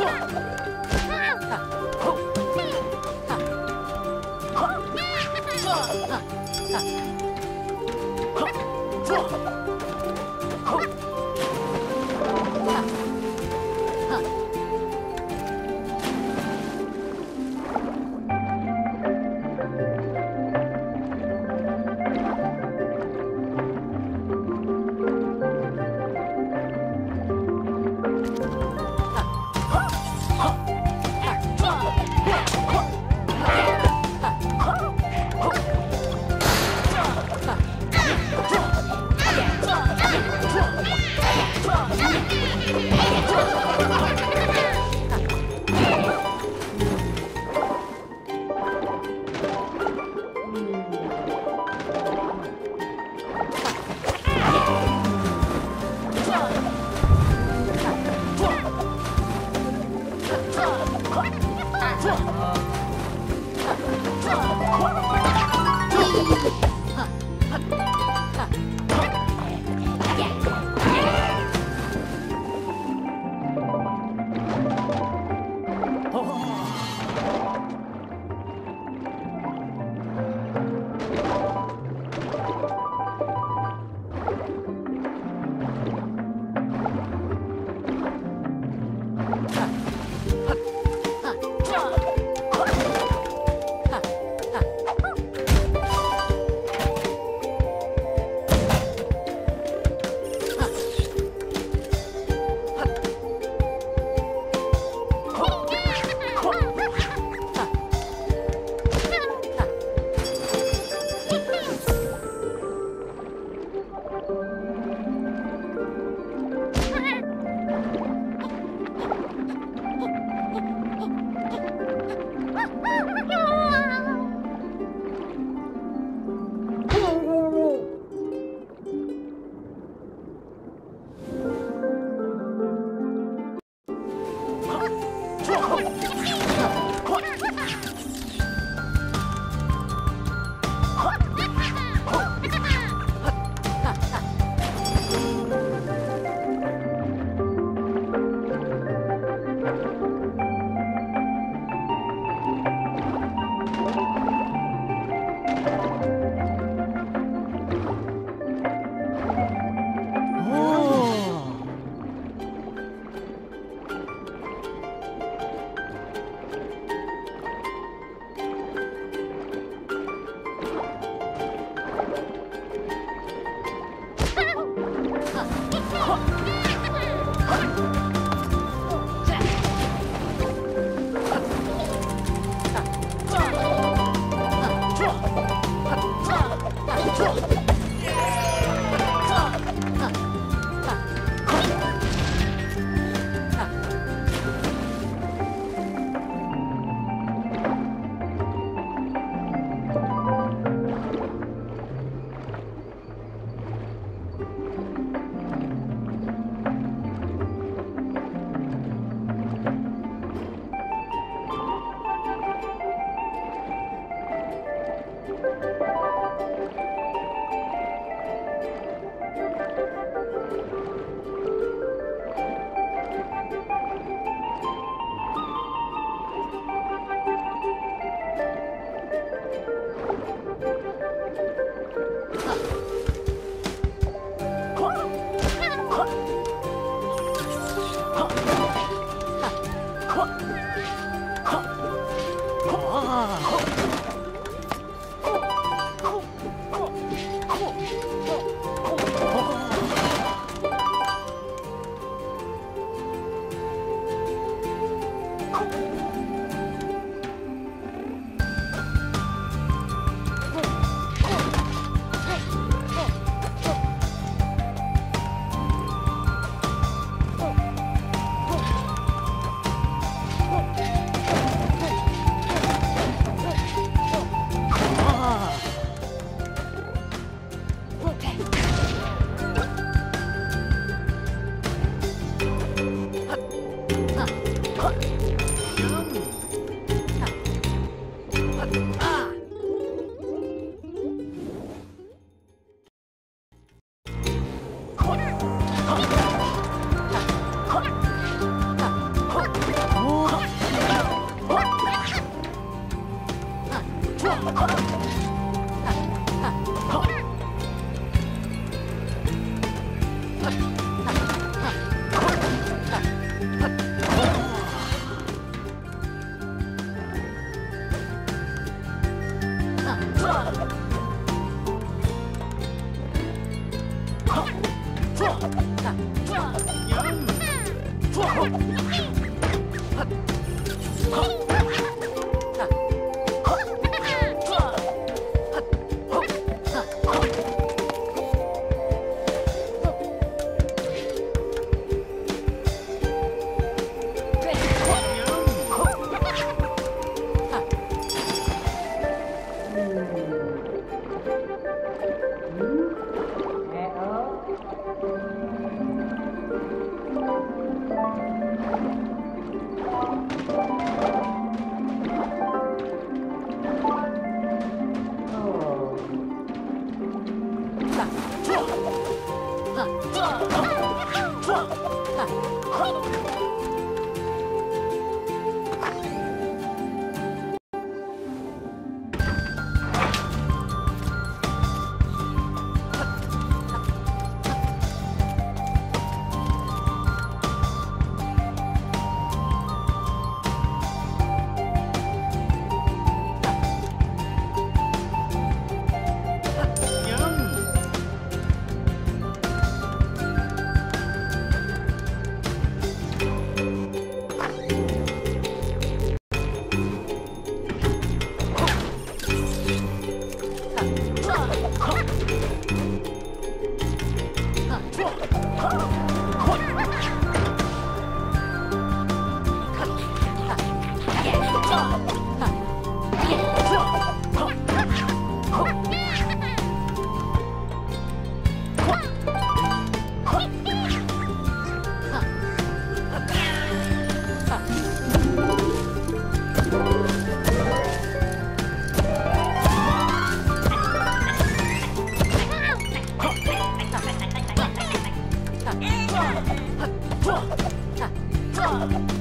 驾 Oh. 好 Oh!